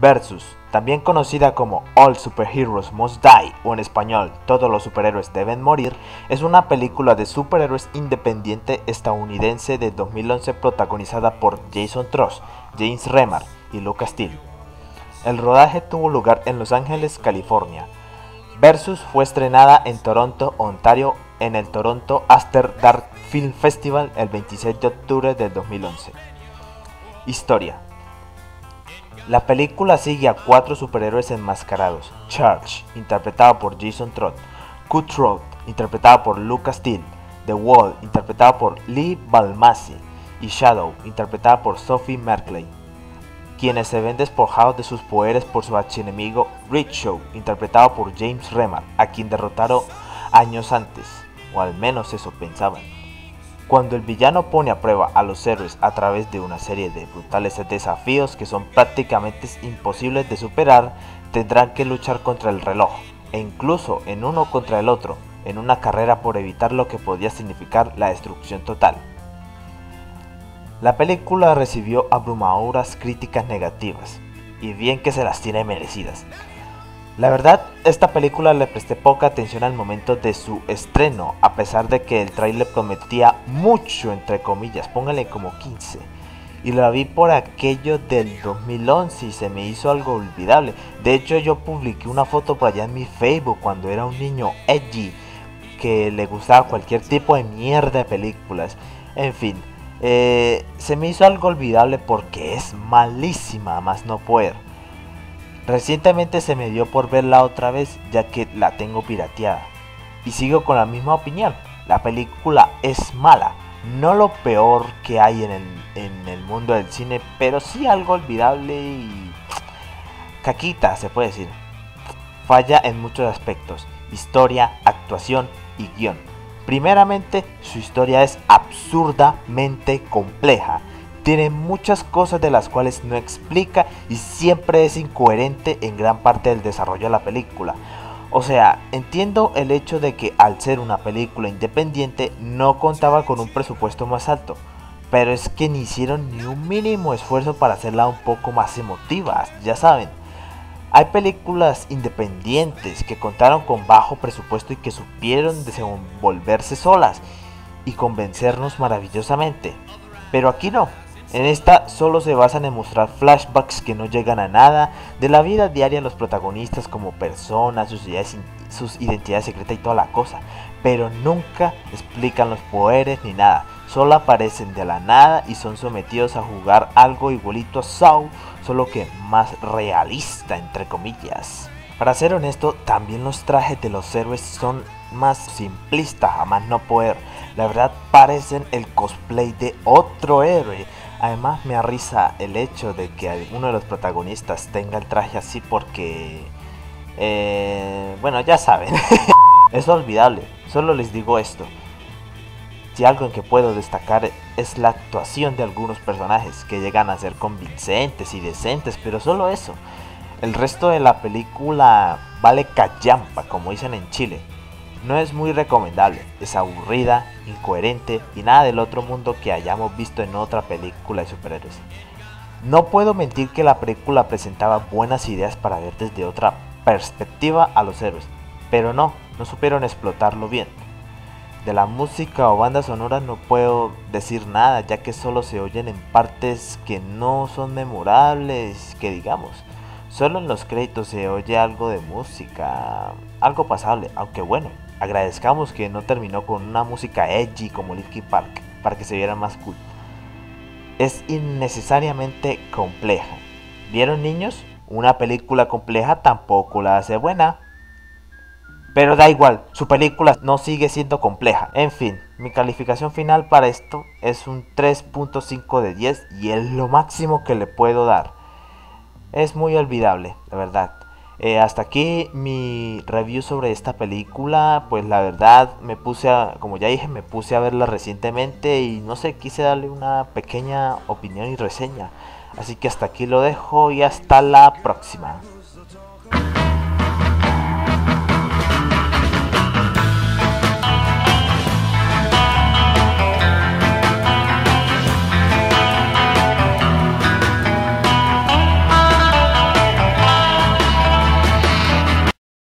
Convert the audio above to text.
Versus, también conocida como All Superheroes Must Die o en español Todos los superhéroes deben morir, es una película de superhéroes independiente estadounidense de 2011 protagonizada por Jason Tross, James Remar y Lucas Steele. El rodaje tuvo lugar en Los Ángeles, California. Versus fue estrenada en Toronto, Ontario, en el Toronto After Dark Film Festival el 26 de octubre del 2011. Historia la película sigue a cuatro superhéroes enmascarados. Charge, interpretado por Jason Trott. Cutthroat, interpretado por Lucas Steele. The Wall, interpretado por Lee Balmasi. Y Shadow, interpretada por Sophie Merkley. Quienes se ven despojados de sus poderes por su archienemigo Show, interpretado por James Remar, a quien derrotaron años antes, o al menos eso pensaban. Cuando el villano pone a prueba a los héroes a través de una serie de brutales desafíos que son prácticamente imposibles de superar, tendrán que luchar contra el reloj, e incluso en uno contra el otro, en una carrera por evitar lo que podía significar la destrucción total. La película recibió abrumadoras críticas negativas, y bien que se las tiene merecidas. La verdad, esta película le presté poca atención al momento de su estreno, a pesar de que el tráiler prometía mucho, entre comillas, póngale como 15. Y la vi por aquello del 2011 y se me hizo algo olvidable. De hecho, yo publiqué una foto por allá en mi Facebook cuando era un niño edgy que le gustaba cualquier tipo de mierda de películas. En fin, eh, se me hizo algo olvidable porque es malísima, más no poder. Recientemente se me dio por verla otra vez ya que la tengo pirateada. Y sigo con la misma opinión. La película es mala. No lo peor que hay en el, mundo del cine, pero sí algo olvidable y caquita, se puede decir. Falla en muchos aspectos. Historia, actuación y guion. Primeramente, su historia es absurdamente compleja tiene muchas cosas de las cuales no explica y siempre es incoherente en gran parte del desarrollo de la película. O sea, entiendo el hecho de que al ser una película independiente no contaba con un presupuesto más alto, pero es que ni hicieron ni un mínimo esfuerzo para hacerla un poco más emotiva, ya saben. Hay películas independientes que contaron con bajo presupuesto y que supieron desenvolverse solas y convencernos maravillosamente. Pero aquí no, en esta solo se basan en mostrar flashbacks que no llegan a nada de la vida diaria de los protagonistas como personas, sus identidades, sus identidades secretas y toda la cosa, pero nunca explican los poderes ni nada, solo aparecen de la nada y son sometidos a jugar algo igualito a Saw, solo que más realista entre comillas. Para ser honesto, también los trajes de los héroes son más simplistas, jamás no poder. La verdad parecen el cosplay de otro héroe Además me arriesga el hecho de que uno de los protagonistas tenga el traje así porque... Eh, bueno, ya saben. es olvidable. Solo les digo esto. Si algo en que puedo destacar es la actuación de algunos personajes que llegan a ser convincentes y decentes, pero solo eso. El resto de la película vale callampa, como dicen en Chile. No es muy recomendable, es aburrida, incoherente y nada del otro mundo que hayamos visto en otra película de superhéroes. No puedo mentir que la película presentaba buenas ideas para ver desde otra perspectiva a los héroes, pero no, no supieron explotarlo bien. De la música o banda sonora no puedo decir nada, ya que solo se oyen en partes que no son memorables, que digamos. Solo en los créditos se oye algo de música, algo pasable, aunque bueno, agradezcamos que no terminó con una música edgy como Linkin Park para que se viera más cool. Es innecesariamente compleja. ¿Vieron niños? Una película compleja tampoco la hace buena. Pero da igual, su película no sigue siendo compleja. En fin, mi calificación final para esto es un 3.5 de 10 y es lo máximo que le puedo dar. Es muy olvidable, la verdad. Eh, hasta aquí mi review sobre esta película. Pues la verdad me puse a, como ya dije, me puse a verla recientemente y no sé, quise darle una pequeña opinión y reseña. Así que hasta aquí lo dejo y hasta la próxima.